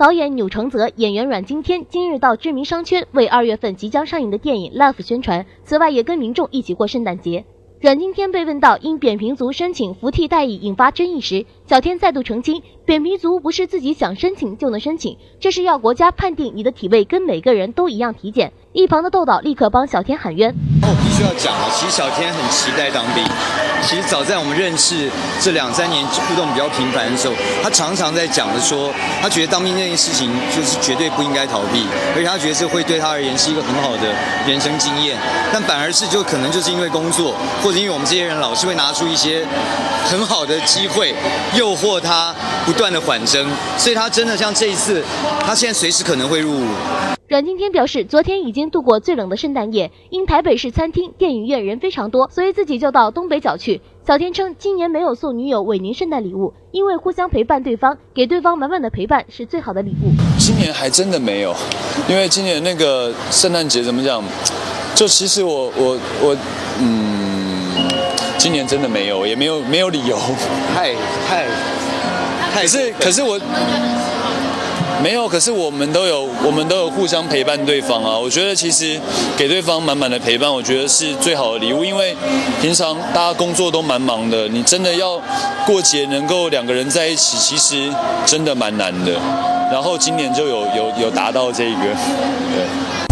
导演钮承泽、演员阮经天今日到知名商圈为二月份即将上映的电影《Love》宣传，此外也跟民众一起过圣诞节。阮经天被问到因扁平足申请服替代役引发争议时，小天再度澄清，扁平足不是自己想申请就能申请，这是要国家判定你的体位跟每个人都一样体检。一旁的豆导立刻帮小天喊冤。我必须要讲啊，其实小天很期待当兵。其实早在我们认识这两三年互动比较频繁的时候，他常常在讲的说，他觉得当兵这件事情就是绝对不应该逃避，而且他觉得这会对他而言是一个很好的人生经验。但反而是就可能就是因为工作，或者因为我们这些人老是会拿出一些很好的机会诱惑他不断的缓征，所以他真的像这一次，他现在随时可能会入伍。阮经天表示，昨天已经度过最冷的圣诞夜，因台北市餐厅、电影院人非常多，所以自己就到东北角去。小天称，今年没有送女友伟宁圣诞礼物，因为互相陪伴对方，给对方满满的陪伴是最好的礼物。今年还真的没有，因为今年那个圣诞节怎么讲？就其实我我我嗯，今年真的没有，也没有没有理由。太太太可是可是我。没有，可是我们都有，我们都有互相陪伴对方啊。我觉得其实给对方满满的陪伴，我觉得是最好的礼物。因为平常大家工作都蛮忙的，你真的要过节能够两个人在一起，其实真的蛮难的。然后今年就有有有达到这个，对。